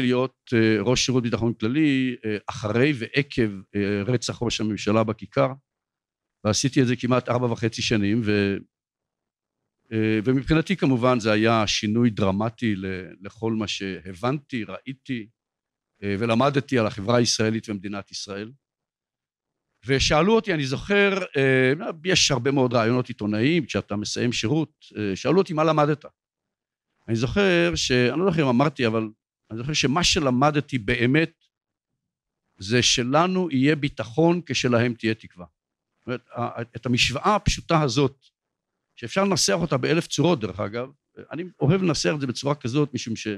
הגעתי להיות ראש שירות ביטחון כללי אחרי ועקב רצח ראש הממשלה בכיכר ועשיתי את זה כמעט ארבע וחצי שנים ו... ומבחינתי כמובן זה היה שינוי דרמטי לכל מה שהבנתי, ראיתי ולמדתי על החברה הישראלית ומדינת ישראל ושאלו אותי, אני זוכר, יש הרבה מאוד רעיונות עיתונאיים כשאתה מסיים שירות, שאלו אותי מה למדת. אני זוכר ש... אני לא זוכר אם אמרתי, אבל אני זוכר שמה שלמדתי באמת זה שלנו יהיה ביטחון כשלהם תהיה תקווה. זאת אומרת, את המשוואה הפשוטה הזאת, שאפשר לנסח אותה באלף צורות דרך אגב, אני אוהב לנסח את זה בצורה כזאת משום ש...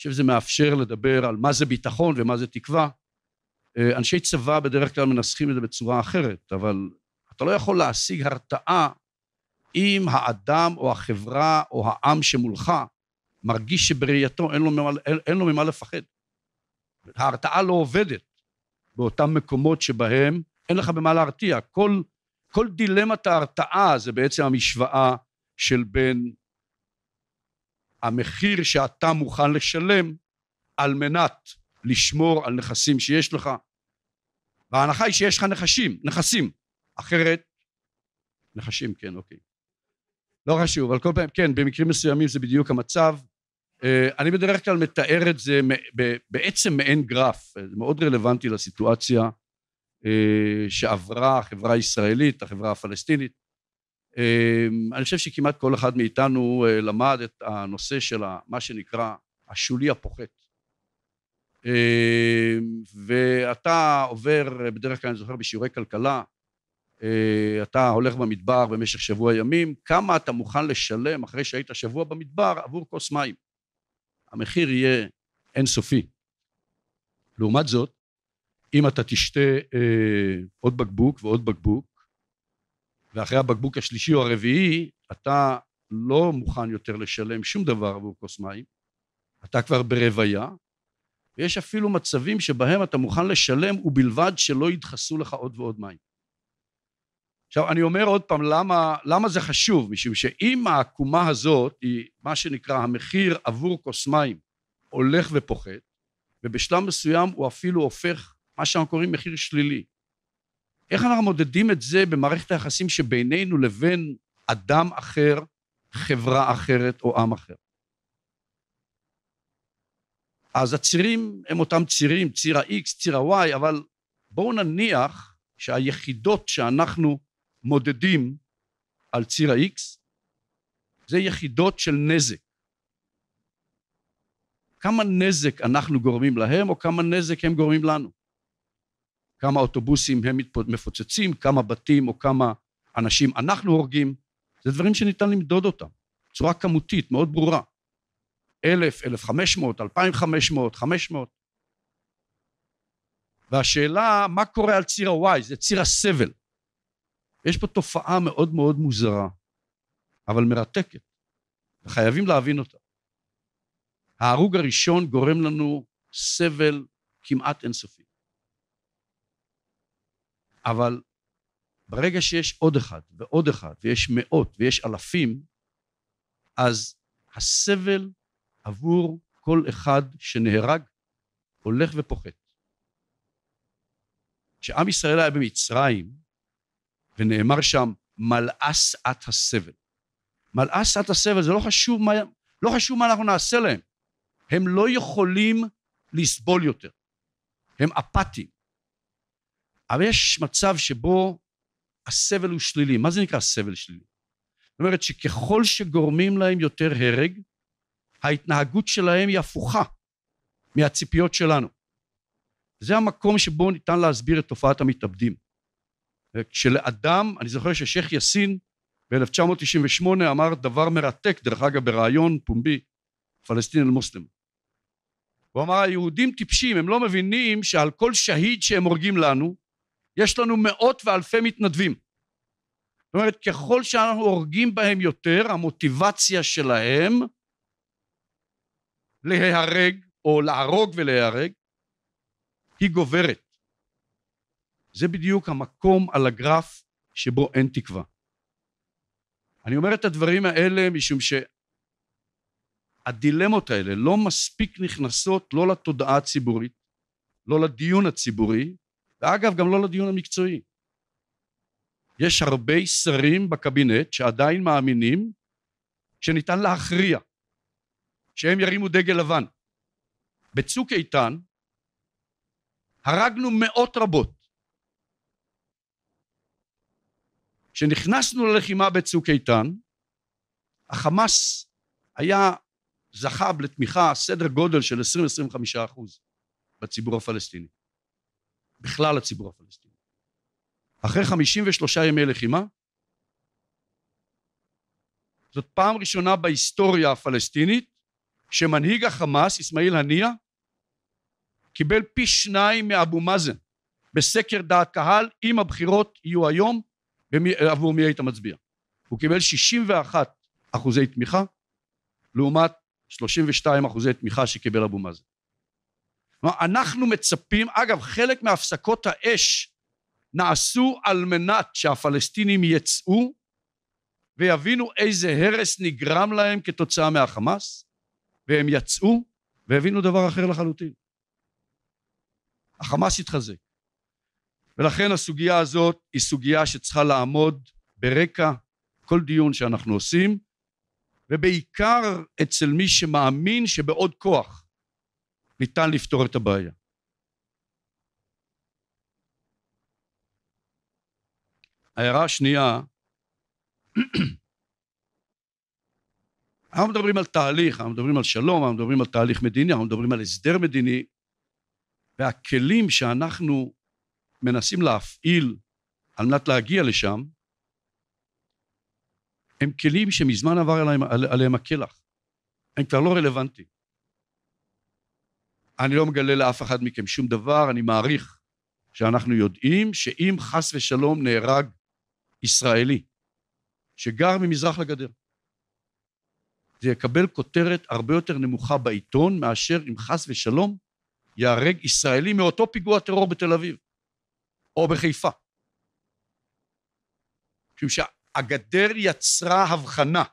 חושב שזה מאפשר לדבר על מה זה ביטחון ומה זה תקווה. אנשי צבא בדרך כלל מנסחים את זה בצורה אחרת, אבל אתה לא יכול להשיג הרתעה אם האדם או החברה או העם שמולך מרגיש שבראייתו אין לו ממה, אין, אין לו ממה לפחד. ההרתעה לא עובדת באותם מקומות שבהם אין לך במה להרתיע. כל, כל דילמת ההרתעה זה בעצם המשוואה של בין המחיר שאתה מוכן לשלם על מנת לשמור על נכסים שיש לך. וההנחה היא שיש לך נחשים, נכסים. אחרת, נחשים, כן, אוקיי. לא חשוב, אבל כל פעם, כן, במקרים מסוימים זה בדיוק המצב. אה, אני בדרך כלל מתאר את זה בעצם מעין גרף, זה מאוד רלוונטי לסיטואציה אה, שעברה החברה הישראלית, החברה הפלסטינית. אה, אני חושב שכמעט כל אחד מאיתנו למד את הנושא של מה שנקרא השולי הפוחת. ואתה עובר, בדרך כלל אני זוכר בשיעורי כלכלה, אה, אתה הולך במדבר במשך שבוע ימים, כמה אתה מוכן לשלם אחרי שהיית שבוע במדבר עבור כוס מים. המחיר יהיה אינסופי. לעומת זאת, אם אתה תשתה אה, עוד בקבוק ועוד בקבוק, ואחרי הבקבוק השלישי או הרביעי, אתה לא מוכן יותר לשלם שום דבר עבור כוס מים, אתה כבר ברוויה, ויש אפילו מצבים שבהם אתה מוכן לשלם ובלבד שלא ידחסו לך עוד ועוד מים. עכשיו אני אומר עוד פעם למה, למה זה חשוב? משום שאם העקומה הזאת היא מה שנקרא המחיר עבור כוס מים הולך ופוחת ובשלב מסוים הוא אפילו הופך מה שאנחנו קוראים מחיר שלילי. איך אנחנו מודדים את זה במערכת היחסים שבינינו לבין אדם אחר חברה אחרת או עם אחר? אז הצירים הם אותם צירים ציר ה-X ציר ה-Y אבל בואו נניח שהיחידות שאנחנו מודדים על ציר ה-X זה יחידות של נזק. כמה נזק אנחנו גורמים להם או כמה נזק הם גורמים לנו. כמה אוטובוסים הם מפוצצים, כמה בתים או כמה אנשים אנחנו הורגים, זה דברים שניתן למדוד אותם בצורה כמותית מאוד ברורה. אלף, אלף חמש מאות, אלפיים חמש מאות, חמש מאות. והשאלה מה קורה על ציר ה-Y, זה ציר הסבל. יש פה תופעה מאוד מאוד מוזרה, אבל מרתקת, וחייבים להבין אותה. ההרוג הראשון גורם לנו סבל כמעט אינסופי. אבל ברגע שיש עוד אחד ועוד אחד ויש מאות ויש אלפים, אז הסבל עבור כל אחד שנהרג הולך ופוחת. כשעם ישראל היה במצרים, ונאמר שם מלאה שאת הסבל. מלאה שאת הסבל זה לא חשוב מה, לא חשוב מה אנחנו נעשה להם. הם לא יכולים לסבול יותר. הם אפאתיים. אבל יש מצב שבו הסבל הוא שלילי. מה זה נקרא סבל שלילי? זאת אומרת שככל שגורמים להם יותר הרג, ההתנהגות שלהם היא הפוכה מהציפיות שלנו. זה המקום שבו ניתן להסביר את תופעת המתאבדים. כשלאדם, אני זוכר ששייח' יאסין ב-1998 אמר דבר מרתק, דרך אגב בריאיון פומבי, פלסטין אל-מוסלם. הוא אמר היהודים טיפשים, הם לא מבינים שעל כל שהיד שהם הורגים לנו, יש לנו מאות ואלפי מתנדבים. זאת אומרת, ככל שאנחנו הורגים בהם יותר, המוטיבציה שלהם להיהרג או להרוג ולהיהרג היא גוברת. זה בדיוק המקום על הגרף שבו אין תקווה. אני אומר את הדברים האלה משום הדילמות האלה לא מספיק נכנסות לא לתודעה הציבורית, לא לדיון הציבורי, ואגב גם לא לדיון המקצועי. יש הרבה שרים בקבינט שעדיין מאמינים שניתן להכריע, שהם ירימו דגל לבן. בצוק איתן הרגנו מאות רבות. כשנכנסנו ללחימה בצוק איתן, החמאס היה, זכה לתמיכה סדר גודל של 20-25 אחוז בציבור הפלסטיני, בכלל הציבור הפלסטיני. אחרי 53 ימי לחימה, זאת פעם ראשונה בהיסטוריה הפלסטינית שמנהיג החמאס, אסמאעיל הנייה, קיבל פי שניים מאבו מאזן בסקר דעת קהל אם הבחירות יהיו היום עבור מי היית מצביע. הוא קיבל 61 אחוזי תמיכה לעומת 32 אחוזי תמיכה שקיבל אבו מאזן. אנחנו מצפים, אגב חלק מהפסקות האש נעשו על מנת שהפלסטינים יצאו ויבינו איזה הרס נגרם להם כתוצאה מהחמאס והם יצאו והבינו דבר אחר לחלוטין. החמאס התחזק ולכן הסוגיה הזאת היא סוגיה שצריכה לעמוד ברקע כל דיון שאנחנו עושים ובעיקר אצל מי שמאמין שבעוד כוח ניתן לפתור את הבעיה. ההערה השנייה אנחנו מדברים על תהליך, אנחנו מדברים על שלום, אנחנו מדברים על תהליך מדיני, אנחנו מדברים על הסדר מדיני והכלים שאנחנו מנסים להפעיל על מנת להגיע לשם הם כלים שמזמן עבר עליהם, עליהם הקלח. הם כבר לא רלוונטיים. אני לא מגלה לאף אחד מכם שום דבר, אני מעריך שאנחנו יודעים שאם חס ושלום נהרג ישראלי שגר ממזרח לגדר זה יקבל כותרת הרבה יותר נמוכה בעיתון מאשר אם חס ושלום ייהרג ישראלי מאותו פיגוע טרור בתל אביב או בחיפה. משום שהגדר יצרה הבחנה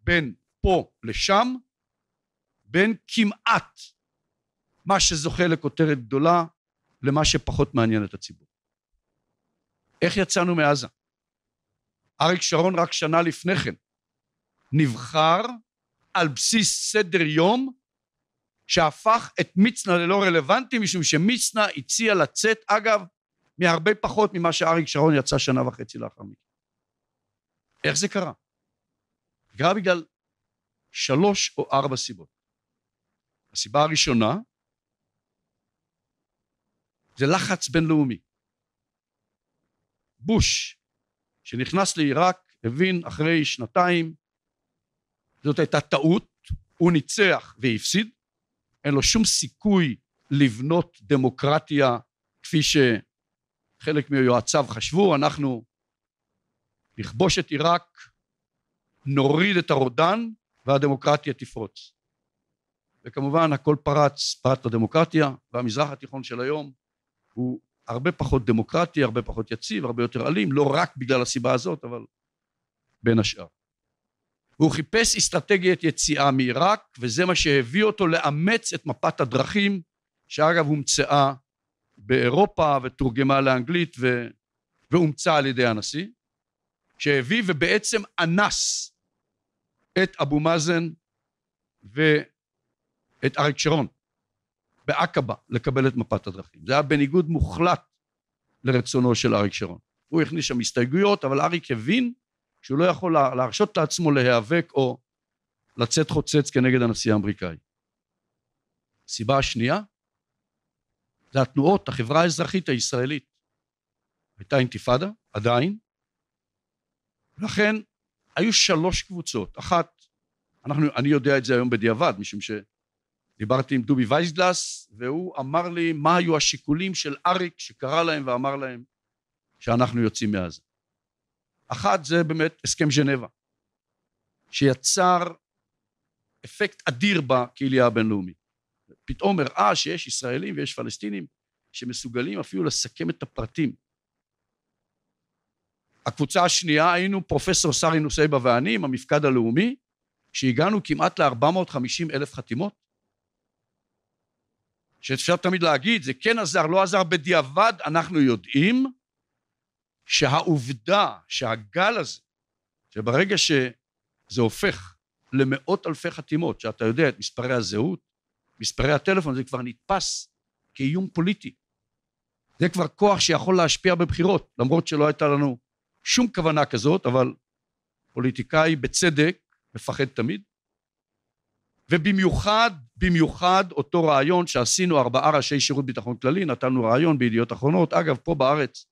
בין פה לשם, בין כמעט מה שזוכה לכותרת גדולה למה שפחות מעניין את הציבור. איך יצאנו מעזה? אריק שרון רק שנה לפני כן נבחר על בסיס סדר יום שהפך את מצנע ללא רלוונטי משום שמצנע הציע לצאת אגב מהרבה פחות ממה שאריק שרון יצא שנה וחצי לאחר מכן. איך זה קרה? קרה בגלל שלוש או ארבע סיבות. הסיבה הראשונה זה לחץ בינלאומי. בוש שנכנס לעיראק הבין אחרי שנתיים זאת הייתה טעות, הוא ניצח והפסיד, אין לו שום סיכוי לבנות דמוקרטיה כפי שחלק מיועציו חשבו, אנחנו נכבוש את עיראק, נוריד את הרודן והדמוקרטיה תפרוץ. וכמובן הכל פרץ, פרט לדמוקרטיה, והמזרח התיכון של היום הוא הרבה פחות דמוקרטי, הרבה פחות יציב, הרבה יותר אלים, לא רק בגלל הסיבה הזאת, אבל בין השאר. והוא חיפש אסטרטגיית יציאה מעיראק וזה מה שהביא אותו לאמץ את מפת הדרכים שאגב הומצאה באירופה ותורגמה לאנגלית ו... ואומצה על ידי הנשיא שהביא ובעצם אנס את אבו מאזן ואת אריק שרון בעקבה לקבל את מפת הדרכים זה היה בניגוד מוחלט לרצונו של אריק שרון הוא הכניס שם הסתייגויות אבל אריק הבין שהוא לא יכול להרשות לעצמו להיאבק או לצאת חוצץ כנגד הנשיא האמריקאי. הסיבה השנייה התנועות, החברה האזרחית הישראלית. הייתה אינתיפאדה, עדיין, לכן היו שלוש קבוצות. אחת, אנחנו, אני יודע את זה היום בדיעבד, משום שדיברתי עם דובי וייסגלס, והוא אמר לי מה היו השיקולים של אריק שקרא להם ואמר להם שאנחנו יוצאים מעזה. אחת זה באמת הסכם ז'נבה שיצר אפקט אדיר בקהילייה הבינלאומית פתאום הראה שיש ישראלים ויש פלסטינים שמסוגלים אפילו לסכם את הפרטים הקבוצה השנייה היינו פרופסור סארי נוסייבה ואני עם המפקד הלאומי שהגענו כמעט ל-450 אלף חתימות? שאפשר תמיד להגיד, זה כן עזר, לא עזר, בדיעבד אנחנו יודעים שהעובדה שהגל הזה, שברגע שזה הופך למאות אלפי חתימות, שאתה יודע את מספרי הזהות, מספרי הטלפון, זה כבר נתפס כאיום פוליטי. זה כבר כוח שיכול להשפיע בבחירות, למרות שלא הייתה לנו שום כוונה כזאת, אבל פוליטיקאי בצדק מפחד תמיד. ובמיוחד, במיוחד אותו רעיון שעשינו ארבעה ראשי שירות ביטחון כללי, נתנו רעיון בידיעות אחרונות, אגב פה בארץ,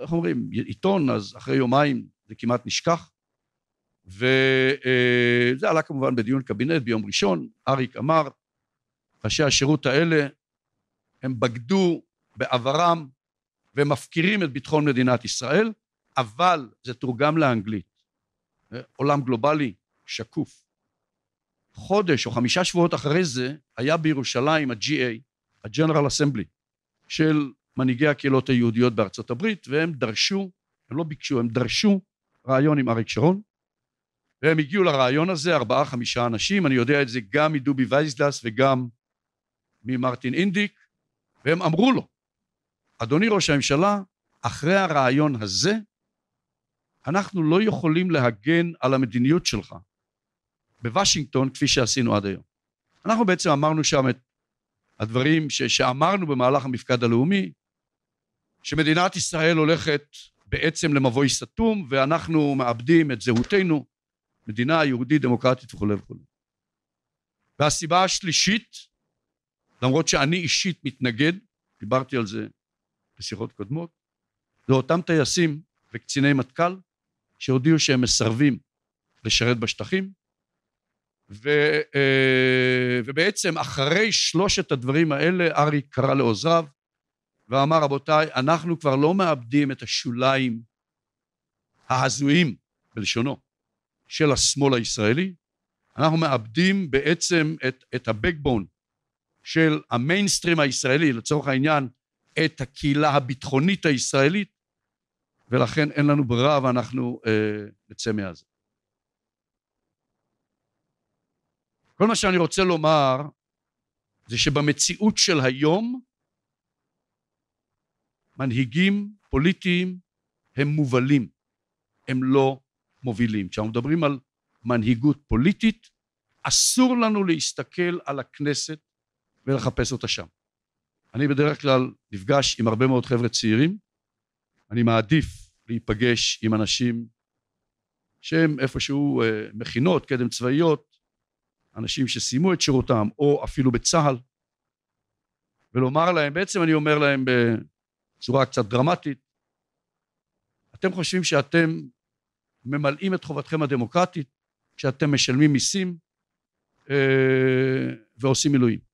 איך אומרים, עיתון, אז אחרי יומיים זה כמעט נשכח, וזה עלה כמובן בדיון קבינט ביום ראשון, אריק אמר, ראשי השירות האלה הם בגדו בעברם ומפקירים את ביטחון מדינת ישראל, אבל זה תורגם לאנגלית. עולם גלובלי שקוף. חודש או חמישה שבועות אחרי זה היה בירושלים ה-GA, ה-General Assembly, של מנהיגי הקהילות היהודיות בארצות הברית, והם דרשו, הם לא ביקשו, הם דרשו רעיון עם אריק שרון, והם הגיעו לרעיון הזה, ארבעה חמישה אנשים, אני יודע את זה גם מדובי וייסדס וגם ממרטין אינדיק, והם אמרו לו, אדוני ראש הממשלה, אחרי הרעיון הזה, אנחנו לא יכולים להגן על המדיניות שלך בוושינגטון כפי שעשינו עד היום. אנחנו בעצם אמרנו שם את הדברים ש- שאמרנו במהלך המפקד הלאומי, שמדינת ישראל הולכת בעצם למבוי סתום ואנחנו מאבדים את זהותנו, מדינה יהודית דמוקרטית וכולי וכולי. והסיבה השלישית, למרות שאני אישית מתנגד, דיברתי על זה בשיחות קודמות, זה אותם טייסים וקציני מטכ"ל שהודיעו שהם מסרבים לשרת בשטחים ו, אה, ובעצם אחרי שלושת הדברים האלה אריק קרא לעוזריו ואמר רבותיי אנחנו כבר לא מאבדים את השוליים ההזויים בלשונו של השמאל הישראלי. אנחנו מאבדים בעצם את, את הבקבון של המיינסטרים הישראלי לצורך העניין את הקהילה הביטחונית הישראלית ולכן אין לנו ברירה ואנחנו אה, נצא מעזה. כל מה שאני רוצה לומר זה שבמציאות של היום מנהיגים פוליטיים הם מובלים, הם לא מובילים. כשאנחנו מדברים על מנהיגות פוליטית, אסור לנו להסתכל על הכנסת ולחפש אותה שם. אני בדרך כלל נפגש עם הרבה מאוד חבר'ה צעירים, אני מעדיף להיפגש עם אנשים שהם איפשהו אה, מכינות, קדם צבאיות, אנשים שסיימו את שירותם או אפילו בצה"ל ולומר להם, בעצם אני אומר להם בצורה קצת דרמטית, אתם חושבים שאתם ממלאים את חובתכם הדמוקרטית כשאתם משלמים מיסים אה, ועושים מילואים.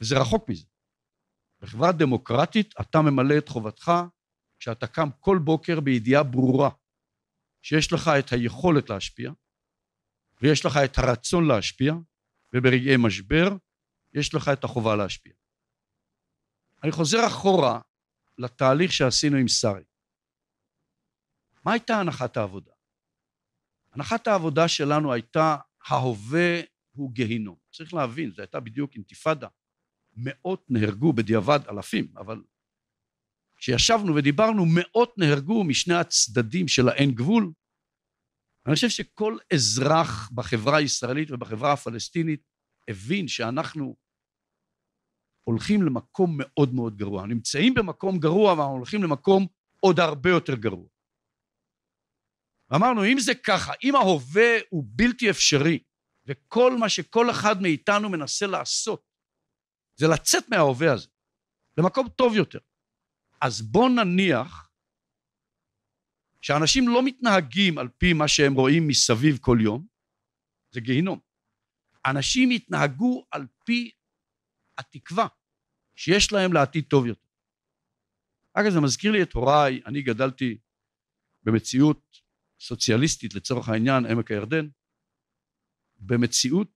וזה רחוק מזה. בחברה דמוקרטית אתה ממלא את חובתך כשאתה קם כל בוקר בידיעה ברורה שיש לך את היכולת להשפיע ויש לך את הרצון להשפיע וברגעי משבר יש לך את החובה להשפיע. אני חוזר אחורה לתהליך שעשינו עם שרי. מה הייתה הנחת העבודה? הנחת העבודה שלנו הייתה ההווה הוא גיהינום. צריך להבין, זו הייתה בדיוק אינתיפאדה. מאות נהרגו בדיעבד אלפים, אבל כשישבנו ודיברנו מאות נהרגו משני הצדדים של האין גבול. אני חושב שכל אזרח בחברה הישראלית ובחברה הפלסטינית הבין שאנחנו הולכים למקום מאוד מאוד גרוע. נמצאים במקום גרוע ואנחנו הולכים למקום עוד הרבה יותר גרוע. אמרנו אם זה ככה, אם ההווה הוא בלתי אפשרי וכל מה שכל אחד מאיתנו מנסה לעשות זה לצאת מההווה הזה למקום טוב יותר אז בוא נניח שאנשים לא מתנהגים על פי מה שהם רואים מסביב כל יום, זה גיהינום. אנשים יתנהגו על פי התקווה שיש להם לעתיד טוב יותר. אגב זה מזכיר לי את הוריי, אני גדלתי במציאות סוציאליסטית לצורך העניין עמק הירדן, במציאות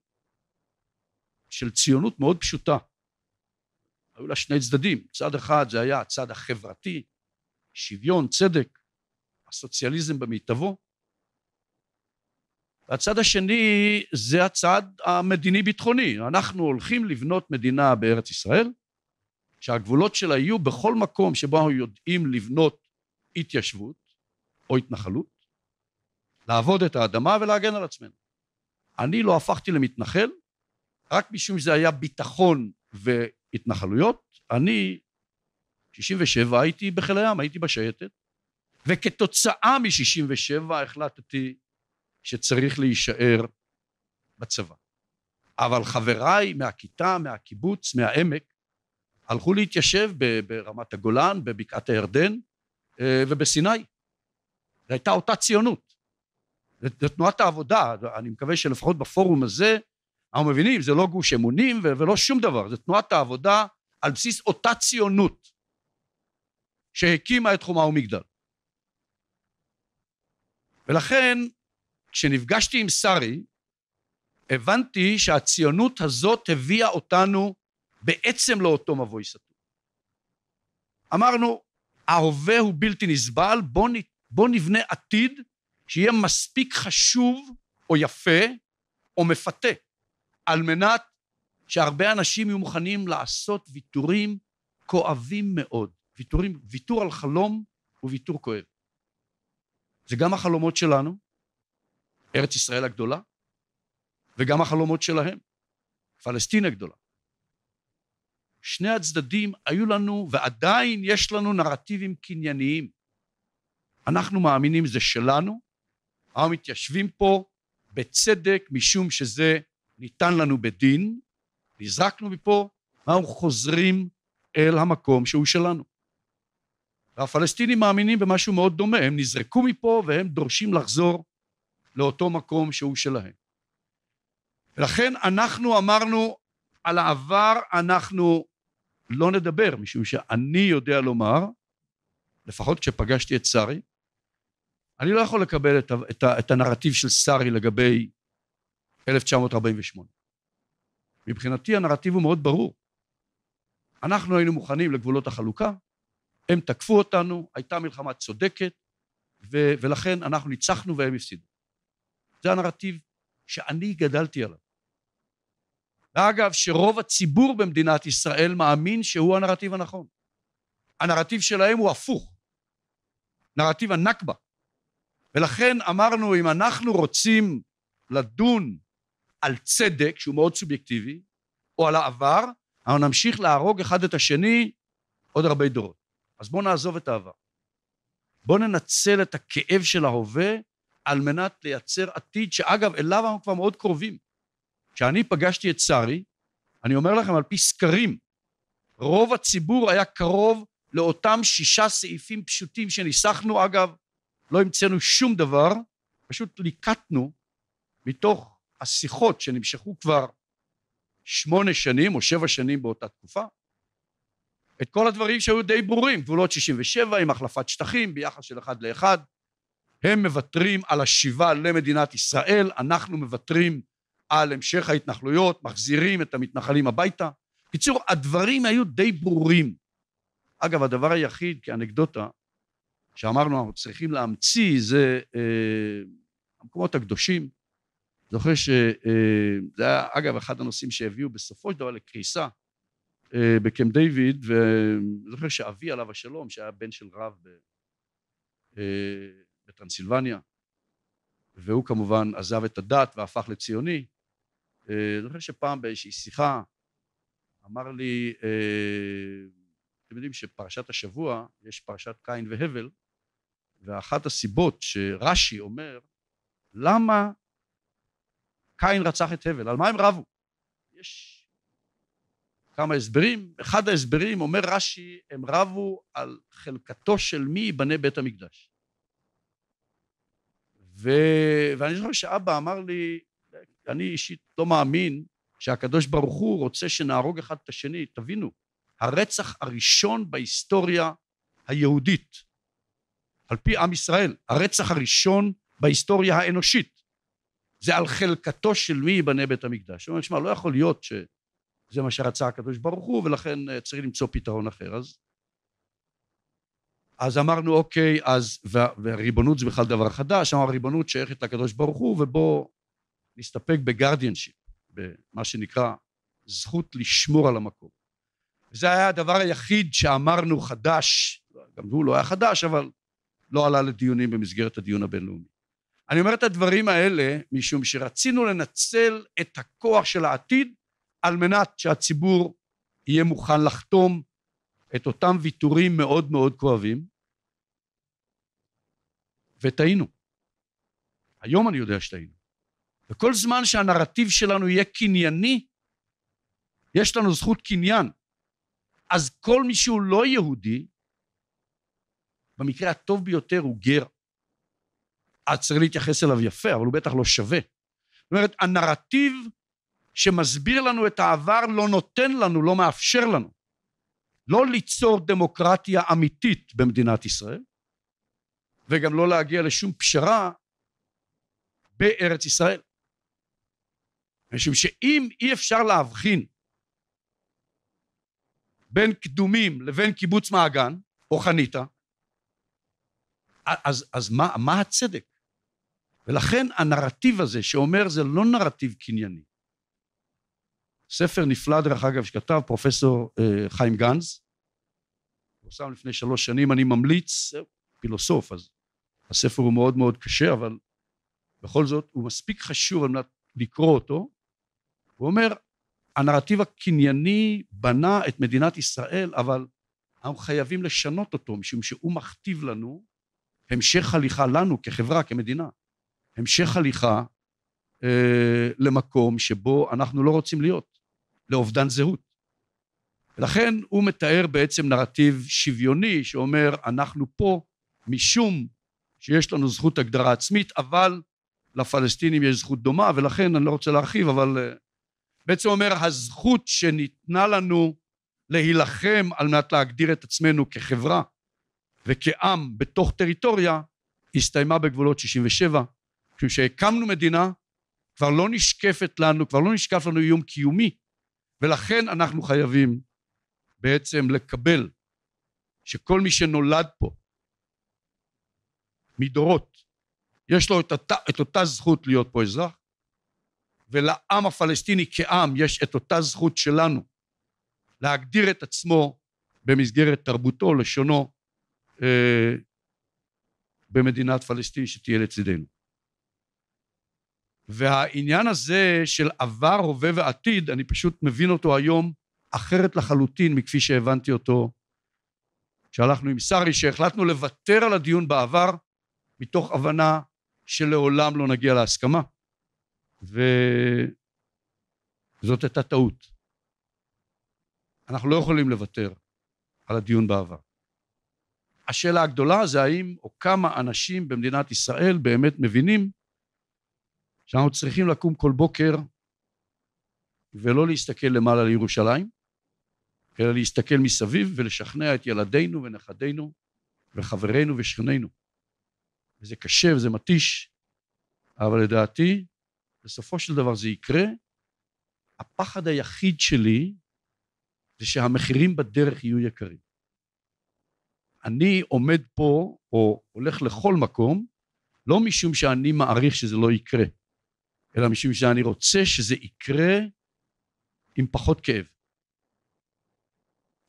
של ציונות מאוד פשוטה. היו לה שני צדדים, צד אחד זה היה הצד החברתי, שוויון, צדק, הסוציאליזם במיטבו, הצד השני זה הצד המדיני-ביטחוני. אנחנו הולכים לבנות מדינה בארץ ישראל, שהגבולות שלה יהיו בכל מקום שבו אנחנו יודעים לבנות התיישבות או התנחלות, לעבוד את האדמה ולהגן על עצמנו. אני לא הפכתי למתנחל, רק משום שזה היה ביטחון והתנחלויות. אני, 67, הייתי בחיל הים, הייתי בשייטת, וכתוצאה מ-67 החלטתי שצריך להישאר בצבא. אבל חבריי מהכיתה, מהקיבוץ, מהעמק, הלכו להתיישב ברמת הגולן, בבקעת הירדן אה, ובסיני. זו הייתה אותה ציונות. זו תנועת העבודה, אני מקווה שלפחות בפורום הזה אנחנו מבינים, זה לא גוש אמונים ולא שום דבר, זה תנועת העבודה על בסיס אותה ציונות שהקימה את חומה ומגדל. ולכן כשנפגשתי עם שרי הבנתי שהציונות הזאת הביאה אותנו בעצם לאותו מבוי סתום. אמרנו ההווה הוא בלתי נסבל בוא, נ, בוא נבנה עתיד שיהיה מספיק חשוב או יפה או מפתה על מנת שהרבה אנשים יהיו מוכנים לעשות ויתורים כואבים מאוד. ויתורים, ויתור על חלום הוא ויתור כואב. זה גם החלומות שלנו, ארץ ישראל הגדולה, וגם החלומות שלהם, פלסטין הגדולה. שני הצדדים היו לנו, ועדיין יש לנו נרטיבים קנייניים. אנחנו מאמינים זה שלנו, אנחנו מתיישבים פה בצדק משום שזה ניתן לנו בדין, נזרקנו מפה, ואנחנו חוזרים אל המקום שהוא שלנו. והפלסטינים מאמינים במשהו מאוד דומה, הם נזרקו מפה והם דורשים לחזור לאותו מקום שהוא שלהם. ולכן אנחנו אמרנו על העבר אנחנו לא נדבר, משום שאני יודע לומר, לפחות כשפגשתי את שרי, אני לא יכול לקבל את, את, את הנרטיב של שרי לגבי 1948. מבחינתי הנרטיב הוא מאוד ברור. אנחנו היינו מוכנים לגבולות החלוקה, הם תקפו אותנו, הייתה מלחמה צודקת, ו- ולכן אנחנו ניצחנו והם הפסידו. זה הנרטיב שאני גדלתי עליו. ואגב, שרוב הציבור במדינת ישראל מאמין שהוא הנרטיב הנכון. הנרטיב שלהם הוא הפוך. נרטיב הנכבה. ולכן אמרנו, אם אנחנו רוצים לדון על צדק, שהוא מאוד סובייקטיבי, או על העבר, אנחנו נמשיך להרוג אחד את השני עוד הרבה דורות. אז בואו נעזוב את העבר. בואו ננצל את הכאב של ההווה על מנת לייצר עתיד שאגב אליו אנחנו כבר מאוד קרובים. כשאני פגשתי את שרי, אני אומר לכם על פי סקרים, רוב הציבור היה קרוב לאותם שישה סעיפים פשוטים שניסחנו, אגב, לא המצאנו שום דבר, פשוט ליקטנו מתוך השיחות שנמשכו כבר שמונה שנים או שבע שנים באותה תקופה, את כל הדברים שהיו די ברורים, גבולות 67 עם החלפת שטחים ביחס של אחד לאחד, הם מוותרים על השיבה למדינת ישראל, אנחנו מוותרים על המשך ההתנחלויות, מחזירים את המתנחלים הביתה. בקיצור, הדברים היו די ברורים. אגב, הדבר היחיד כאנקדוטה שאמרנו אנחנו צריכים להמציא זה אה, המקומות הקדושים. זוכר שזה אה, היה אגב אחד הנושאים שהביאו בסופו של דבר לקריסה אה, בקמפ דיוויד ואני זוכר שאבי עליו השלום שהיה בן של רב אה, בטרנסילבניה והוא כמובן עזב את הדת והפך לציוני אני זוכר שפעם באיזושהי שיחה אמר לי אתם יודעים שפרשת השבוע יש פרשת קין והבל ואחת הסיבות שרש"י אומר למה קין רצח את הבל, על מה הם רבו? יש כמה הסברים, אחד ההסברים אומר רש"י הם רבו על חלקתו של מי ייבנה בית המקדש. ו... ואני זוכר שאבא אמר לי אני אישית לא מאמין שהקדוש ברוך הוא רוצה שנהרוג אחד את השני. תבינו הרצח הראשון בהיסטוריה היהודית על פי עם ישראל הרצח הראשון בהיסטוריה האנושית זה על חלקתו של מי ייבנה בית המקדש. הוא אומר, שמע, לא יכול להיות שזה מה שרצה הקדוש ברוך הוא, ולכן אה, צריך למצוא פתרון אחר. אז, אז אמרנו, אוקיי, אז, והריבונות זה בכלל דבר חדש, אמרנו, הריבונות שייכת לקדוש ברוך הוא, ובוא נסתפק בגרדיאנשיפ, במה שנקרא זכות לשמור על המקום. וזה היה הדבר היחיד שאמרנו חדש, גם הוא לא היה חדש, אבל לא עלה לדיונים במסגרת הדיון הבינלאומי. אני אומר את הדברים האלה משום שרצינו לנצל את הכוח של העתיד על מנת שהציבור יהיה מוכן לחתום את אותם ויתורים מאוד מאוד כואבים וטעינו. היום אני יודע שטעינו. וכל זמן שהנרטיב שלנו יהיה קנייני, יש לנו זכות קניין. אז כל מי שהוא לא יהודי, במקרה הטוב ביותר הוא גר. אז צריך להתייחס אליו יפה, אבל הוא בטח לא שווה. זאת אומרת, הנרטיב שמסביר לנו את העבר לא נותן לנו, לא מאפשר לנו, לא ליצור דמוקרטיה אמיתית במדינת ישראל, וגם לא להגיע לשום פשרה בארץ ישראל. משום שאם אי אפשר להבחין בין קדומים לבין קיבוץ מעגן או חניתה, אז, אז מה, מה הצדק? ולכן הנרטיב הזה שאומר זה לא נרטיב קנייני. ספר נפלא דרך אגב שכתב פרופסור אה, חיים גנז, פורסם לפני שלוש שנים, אני ממליץ, פילוסוף, אז הספר הוא מאוד מאוד קשה, אבל בכל זאת הוא מספיק חשוב על מנת לקרוא אותו. הוא אומר, הנרטיב הקנייני בנה את מדינת ישראל, אבל אנחנו חייבים לשנות אותו, משום שהוא מכתיב לנו המשך הליכה לנו כחברה, כמדינה, המשך הליכה אה, למקום שבו אנחנו לא רוצים להיות, לאובדן זהות. ולכן הוא מתאר בעצם נרטיב שוויוני שאומר אנחנו פה משום שיש לנו זכות הגדרה עצמית אבל לפלסטינים יש זכות דומה ולכן אני לא רוצה להרחיב אבל אה, בעצם אומר הזכות שניתנה לנו להילחם על מנת להגדיר את עצמנו כחברה וכעם בתוך טריטוריה הסתיימה בגבולות 67 משום שהקמנו מדינה כבר לא נשקפת לנו כבר לא נשקף לנו איום קיומי ולכן אנחנו חייבים בעצם לקבל שכל מי שנולד פה מדורות יש לו את אותה, את אותה זכות להיות פה אזרח ולעם הפלסטיני כעם יש את אותה זכות שלנו להגדיר את עצמו במסגרת תרבותו, לשונו, אה, במדינת פלסטין שתהיה לצידנו. והעניין הזה של עבר, הווה ועתיד, אני פשוט מבין אותו היום אחרת לחלוטין מכפי שהבנתי אותו כשהלכנו עם שרי, שהחלטנו לוותר על הדיון בעבר מתוך הבנה שלעולם לא נגיע להסכמה. וזאת הייתה טעות. אנחנו לא יכולים לוותר על הדיון בעבר. השאלה הגדולה זה האם או כמה אנשים במדינת ישראל באמת מבינים שאנחנו צריכים לקום כל בוקר ולא להסתכל למעלה לירושלים, אלא להסתכל מסביב ולשכנע את ילדינו ונכדינו וחברינו ושכנינו. וזה קשה וזה מתיש, אבל לדעתי, בסופו של דבר זה יקרה. הפחד היחיד שלי זה שהמחירים בדרך יהיו יקרים. אני עומד פה, או הולך לכל מקום, לא משום שאני מעריך שזה לא יקרה, אלא משום שאני רוצה שזה יקרה עם פחות כאב.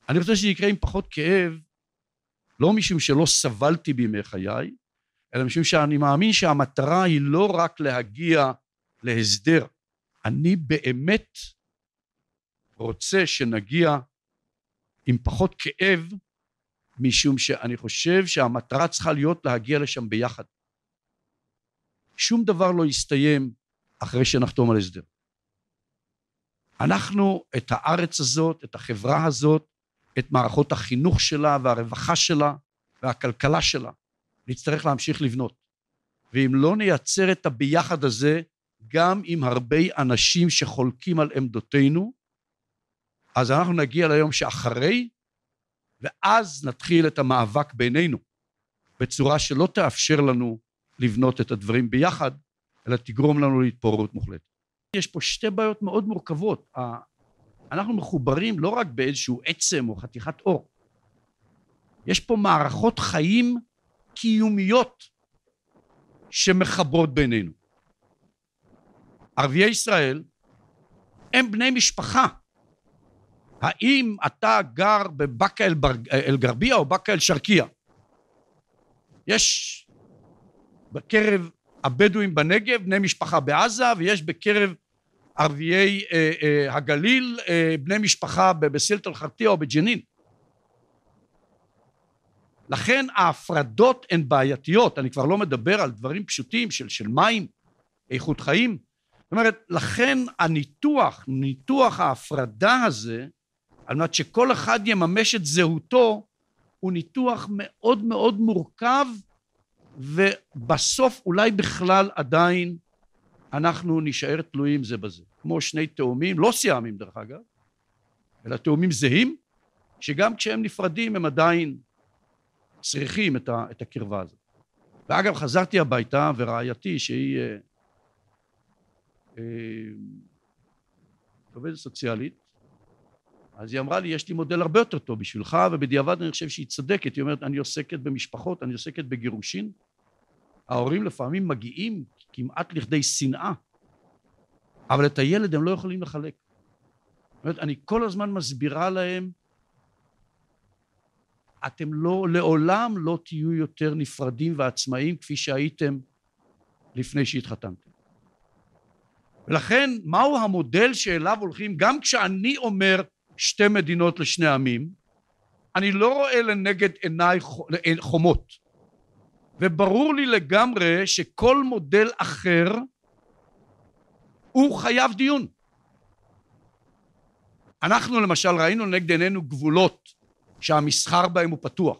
אני רוצה שזה יקרה עם פחות כאב, לא משום שלא סבלתי בימי חיי, אלא משום שאני מאמין שהמטרה היא לא רק להגיע להסדר. אני באמת רוצה שנגיע עם פחות כאב, משום שאני חושב שהמטרה צריכה להיות להגיע לשם ביחד. שום דבר לא יסתיים אחרי שנחתום על הסדר. אנחנו את הארץ הזאת, את החברה הזאת, את מערכות החינוך שלה והרווחה שלה והכלכלה שלה. נצטרך להמשיך לבנות. ואם לא נייצר את הביחד הזה גם עם הרבה אנשים שחולקים על עמדותינו, אז אנחנו נגיע ליום שאחרי, ואז נתחיל את המאבק בינינו, בצורה שלא תאפשר לנו לבנות את הדברים ביחד, אלא תגרום לנו להתפוררות מוחלטת. יש פה שתי בעיות מאוד מורכבות. אנחנו מחוברים לא רק באיזשהו עצם או חתיכת אור. יש פה מערכות חיים קיומיות שמחברות בינינו. ערביי ישראל הם בני משפחה. האם אתה גר בבאקה אל גרבייה או באקה אל שרקייה? יש בקרב הבדואים בנגב בני משפחה בעזה ויש בקרב ערביי אה, אה, הגליל אה, בני משפחה בסילט אל חרטיה או בג'נין. לכן ההפרדות הן בעייתיות. אני כבר לא מדבר על דברים פשוטים של, של מים איכות חיים. זאת אומרת לכן הניתוח ניתוח ההפרדה הזה על מנת שכל אחד יממש את זהותו הוא ניתוח מאוד מאוד מורכב ובסוף אולי בכלל עדיין אנחנו נישאר תלויים זה בזה. כמו שני תאומים לא סיאמים דרך אגב אלא תאומים זהים שגם כשהם נפרדים הם עדיין צריכים את, ה, את הקרבה הזאת. ואגב חזרתי הביתה ורעייתי שהיא אה, אה, עובדת סוציאלית אז היא אמרה לי יש לי מודל הרבה יותר טוב בשבילך ובדיעבד אני חושב שהיא צודקת. היא אומרת אני עוסקת במשפחות אני עוסקת בגירושין ההורים לפעמים מגיעים כמעט לכדי שנאה אבל את הילד הם לא יכולים לחלק. אומרת אני כל הזמן מסבירה להם אתם לא לעולם לא תהיו יותר נפרדים ועצמאיים כפי שהייתם לפני שהתחתנתם. ולכן מהו המודל שאליו הולכים? גם כשאני אומר שתי מדינות לשני עמים אני לא רואה לנגד עיניי חומות וברור לי לגמרי שכל מודל אחר הוא חייב דיון. אנחנו למשל ראינו נגד עינינו גבולות שהמסחר בהם הוא פתוח.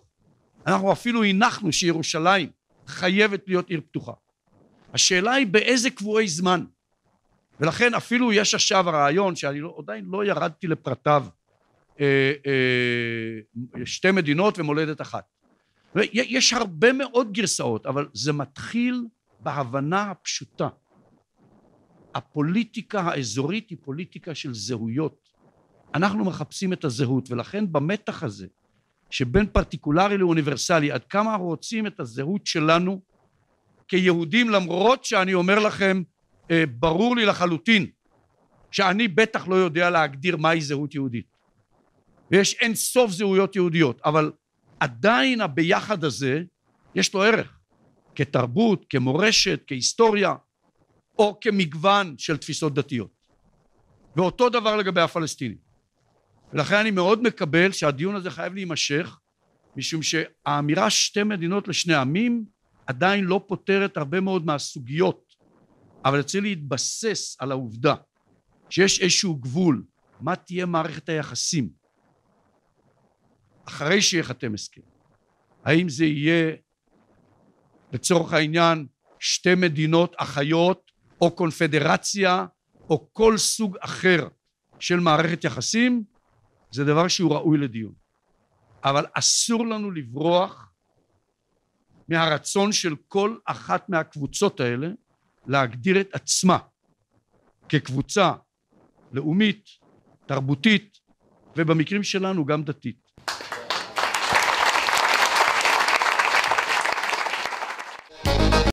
אנחנו אפילו הנחנו שירושלים חייבת להיות עיר פתוחה. השאלה היא באיזה קבועי זמן. ולכן אפילו יש עכשיו הרעיון שאני לא, עדיין לא ירדתי לפרטיו אה, אה, שתי מדינות ומולדת אחת יש הרבה מאוד גרסאות אבל זה מתחיל בהבנה הפשוטה. הפוליטיקה האזורית היא פוליטיקה של זהויות. אנחנו מחפשים את הזהות ולכן במתח הזה שבין פרטיקולרי לאוניברסלי עד כמה אנחנו רוצים את הזהות שלנו כיהודים למרות שאני אומר לכם אה, ברור לי לחלוטין שאני בטח לא יודע להגדיר מהי זהות יהודית. ויש אין סוף זהויות יהודיות אבל עדיין הביחד הזה יש לו ערך. כתרבות, כמורשת, כהיסטוריה או כמגוון של תפיסות דתיות. ואותו דבר לגבי הפלסטינים. ולכן אני מאוד מקבל שהדיון הזה חייב להימשך משום שהאמירה שתי מדינות לשני עמים עדיין לא פותרת הרבה מאוד מהסוגיות. אבל צריך להתבסס על העובדה שיש איזשהו גבול מה תהיה מערכת היחסים אחרי שייחתם הסכם האם זה יהיה לצורך העניין שתי מדינות אחיות או קונפדרציה או כל סוג אחר של מערכת יחסים זה דבר שהוא ראוי לדיון. אבל אסור לנו לברוח מהרצון של כל אחת מהקבוצות האלה להגדיר את עצמה כקבוצה לאומית, תרבותית ובמקרים שלנו גם דתית